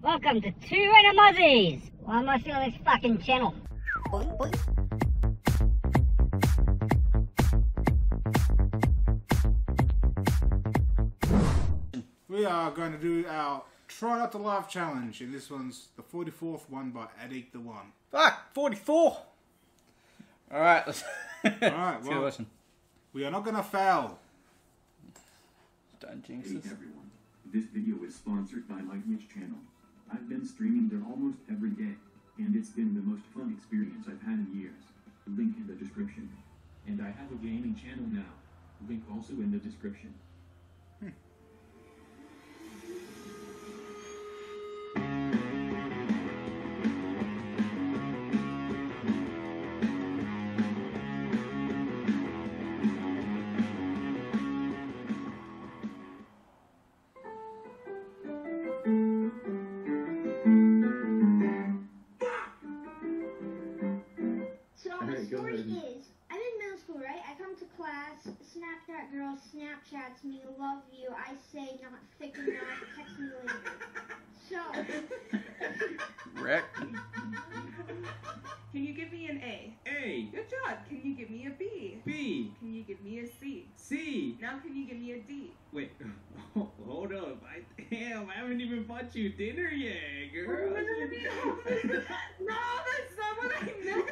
Welcome to Two Random Auzzies! Why am I still on this fucking channel? We are going to do our Try Not to Laugh challenge, and this one's the 44th one by AdikTheOne. Fuck, 44. All right, let's. All right, let's give it a well, listen. we are not going to fail. Don't jinx Hey this. everyone, this video is sponsored by my Twitch channel. I've been streaming there almost every day, and it's been the most fun experience I've had in years. Link in the description. And I have a gaming channel now. Link also in the description. The go story ahead. is, I'm in middle school, right? I come to class, Snapchat girl Snapchats me, love you. I say not thick enough, text me later. So, Wreck. Can you give me an A? A, Good job. Can you give me a B? B, Can you give me a C? C. Now can you give me a D? Wait, hold up. I damn, I haven't even bought you dinner yet, girl. no, that's not what I meant.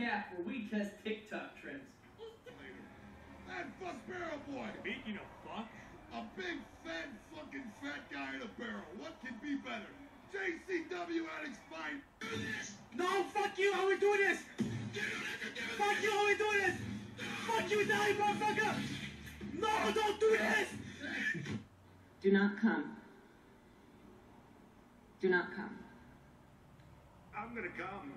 To Cap, where we test TikTok trends. That fuck barrel boy. Speaking of fuck, A big, fat, fucking fat guy in a barrel. What can be better? JCW at its fine. no, fuck you. How we doing this? Fuck you. How we doing this? Fuck you, Dolly, motherfucker. No, don't do this. Do not come. Do not come. I'm gonna come.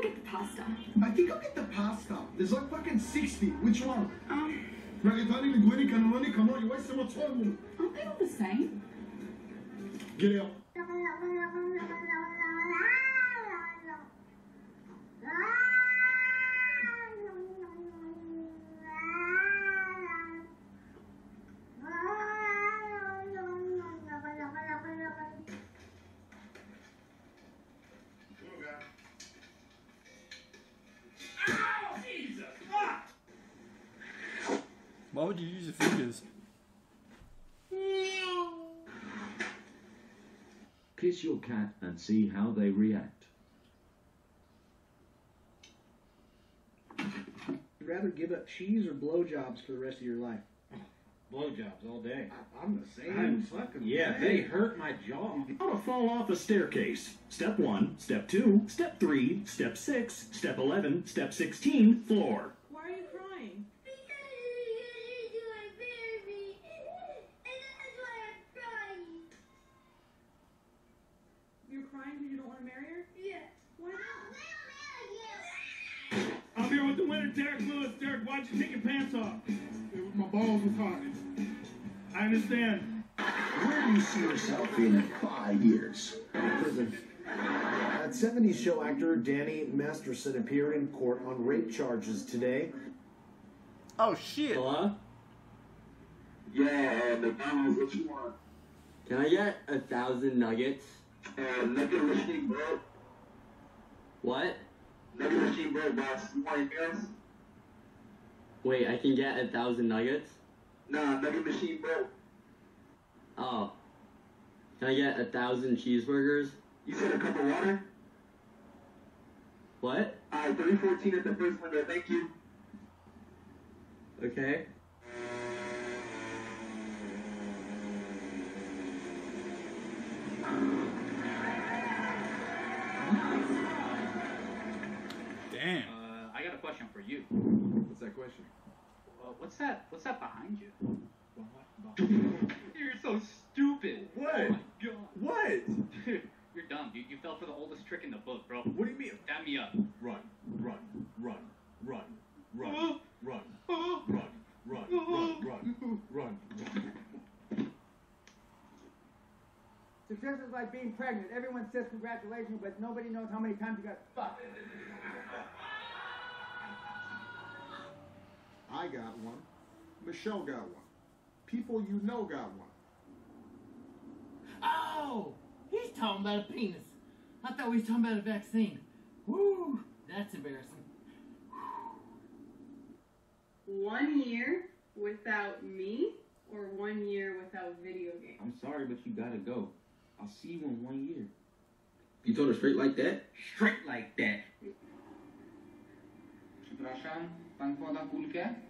Gonna get the pasta. I think I'll get the pasta. There's like fucking 60. Which one? Um, rigatoni, linguini, cannelloni. Come on, you waste so much time. aren't they all the same? Get out. Why would you use your fingers? Kiss your cat and see how they react. You'd rather give up cheese or blowjobs for the rest of your life? Blowjobs all day. I'm the same I'm- fucking Yeah, way. they hurt my jaw. How to fall off a staircase. Step 1, Step 2, Step 3, Step 6, Step 11, Step 16, floor. Why are you crying? You're crying because you don't want to marry her? Why not? I'm here with the winner, Derek Lewis. Derek, why'd you take your pants off? My balls was hot. I understand. Where do you see yourself in five years? prison. That 70s show actor Danny Masterson appeared in court on rape charges today. Oh shit. Hello? Yeah, the McDonald's, what you want? Can I get a thousand nuggets? Uh, nugget machine, bro. What? Nugget machine, bro, boss. You want anything else? Wait, I can get a thousand nuggets? Nah, nugget machine, bro. Oh. Can I get a thousand cheeseburgers? You said a cup of water? What? Alright, 314 at the first window, thank you. Okay. for you? What's that question? Well, what's that? What's that behind you? You're so stupid. What? Oh my god. What? Dude, you're dumb, dude. You fell for the oldest trick in the book, bro. What do you mean? Dab me up. Run, run, run, run, run, uh-huh. Uh-huh. run, run, run, run, run, run. Success is like being pregnant. Everyone says congratulations, but nobody knows how many times you got fucked. I got one. Michelle got one. People you know got one. Oh, he's talking about a penis. I thought we was talking about a vaccine. Woo, that's embarrassing. One year without me or one year without video games? I'm sorry, but you gotta go. I'll see you in one year. You told her straight like that? Straight like that. Przepraszam, pan poda kulkę?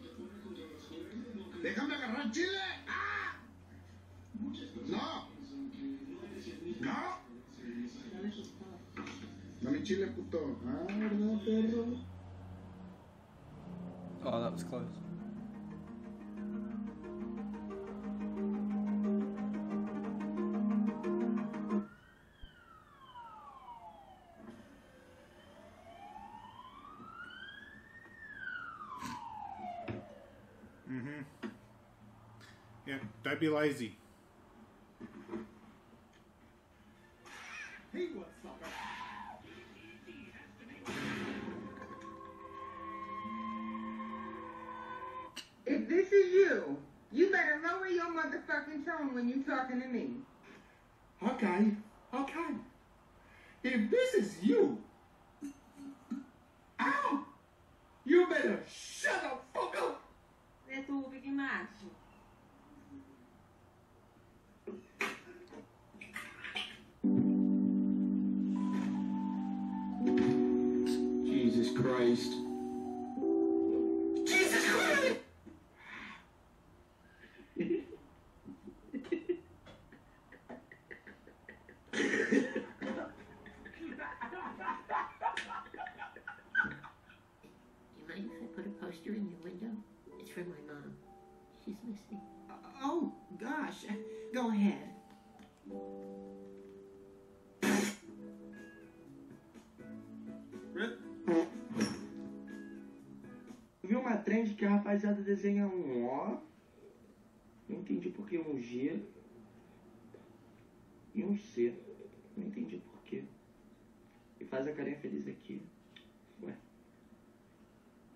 Déjame agarrar chile. ¡Ah! No. No. Dame chile, puto. Ah, ¿verdad, perro? Oh, that was close. Be lazy. He was sucker. If this is you, you better lower your motherfucking tone when you talking to me. Okay, okay. If this is you, Oh, gosh. Go ahead. Vi uma trend que a rapaziada desenha um O. Não entendi por que um G. E um C. Não entendi por quê. E faz a carinha feliz aqui. Ué.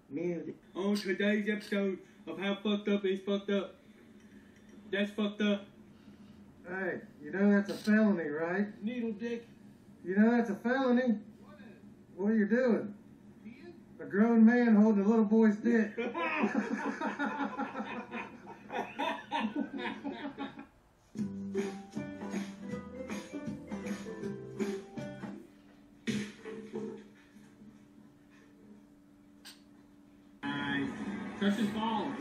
Meu Deus. On today's episode of How Fucked Up Is Fucked Up. That's fucked up. Hey, you know that's a felony, right? Needle dick. You know that's a felony? What are you doing? A grown man holding a little boy's dick. Nice. Touch his balls.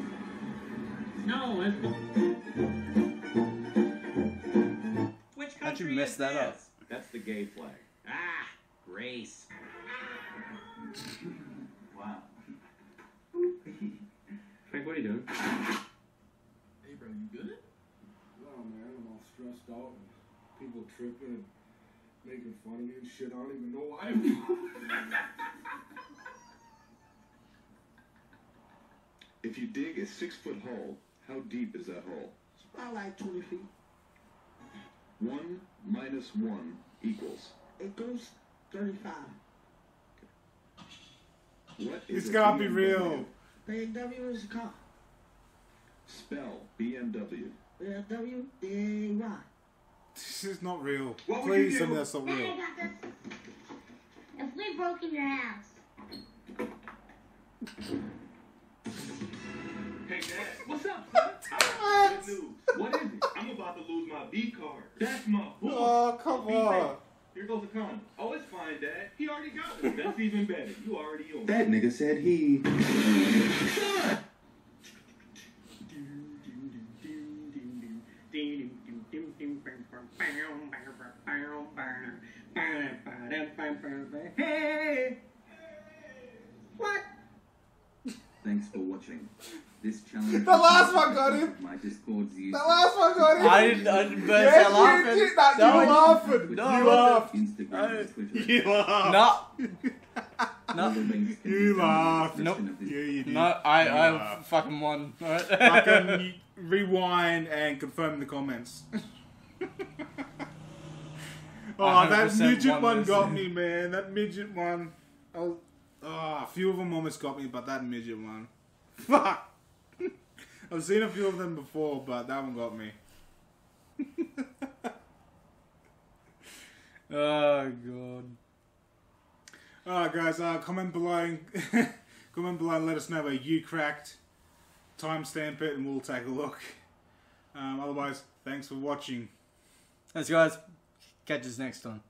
No, that's. How'd you country that up? That's the gay flag. Ah, race. Wow. Frank, what are you doing? Hey, bro, you good? No, man, I'm all stressed out and people tripping and making fun of me and shit. I don't even know why. If you dig a six foot hole, how deep is that hole? It's about like 20 feet. One minus one equals. It goes 35. What is It's a gotta be real. BMW is a car. Spell BMW. BMW, they. This is not real. What Please tell me do? that's not Hey, real. I got this. If we broke in your house, Hey, Dad. What's up, son? Good news. What is it? I'm about to lose my B card. That's my boy. Oh, come Be on. safe. Here goes the condom. Oh, it's fine, Dad. He already got it. That's even better. You already own it. That nigga said he. Hey! What? Thanks for watching. This challenge. The last one got him. My Discord's used. The last one got him. I didn't, I didn't burst Yes, out you laughing. did. That, No, you I- laughing. No, I you wasn't. laughed. Instagram, Twitter. You laughed. No. You laughed. Nope. Yeah, you did. No, I, You I laughed. fucking won. Alright. Fucking rewind and confirm the comments. oh, that midget won one got me, man. That midget one. I was, a few of them almost got me, but that midget one. Fuck. I've seen a few of them before, but that one got me. Oh god. Alright, guys, uh, comment below. comment below and let us know where you cracked. Timestamp it and we'll take a look. Um, otherwise, thanks for watching. Thanks guys. Catch us next time.